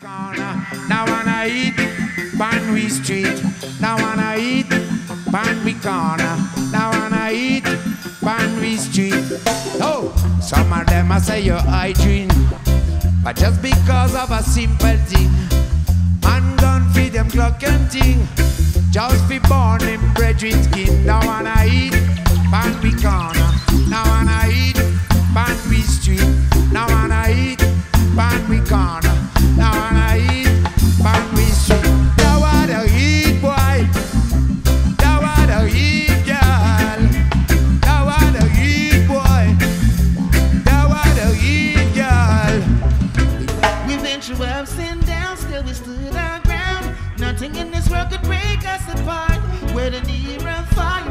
Now wanna eat Banwy Street. Now wanna eat Banwy Corner. Now wanna eat Banwy Street. Oh, some of them I say you're hygiene, but just because of a simple thing, man gun feed them clock and thing. Just be born in bread with skin. Now wanna eat Banwy Corner. Now wanna eat Banwy Street. Now and downs, still we stood our ground. Nothing in this world could break us apart. Where the near and far,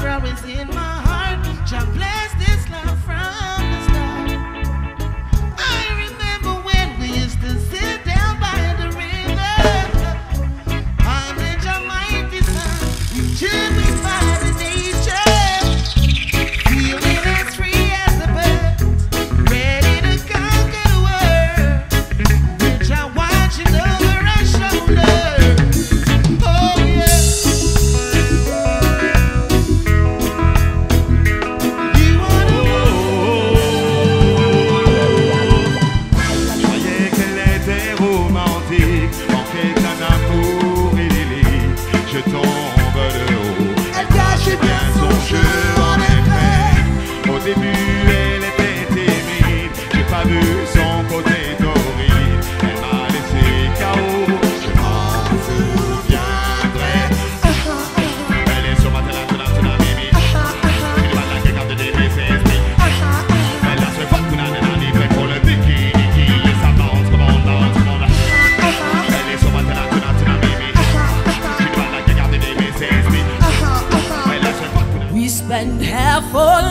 We spend half our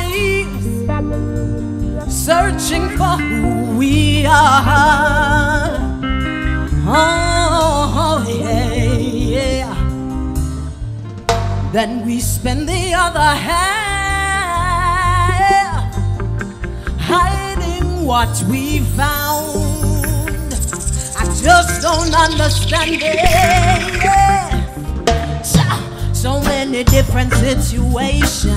lives searching for who we are. Oh, yeah, yeah. Then we spend the other half hiding what we found. I just don't understand it. Cha- So many different situations,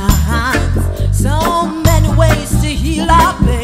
so many ways to heal our pain.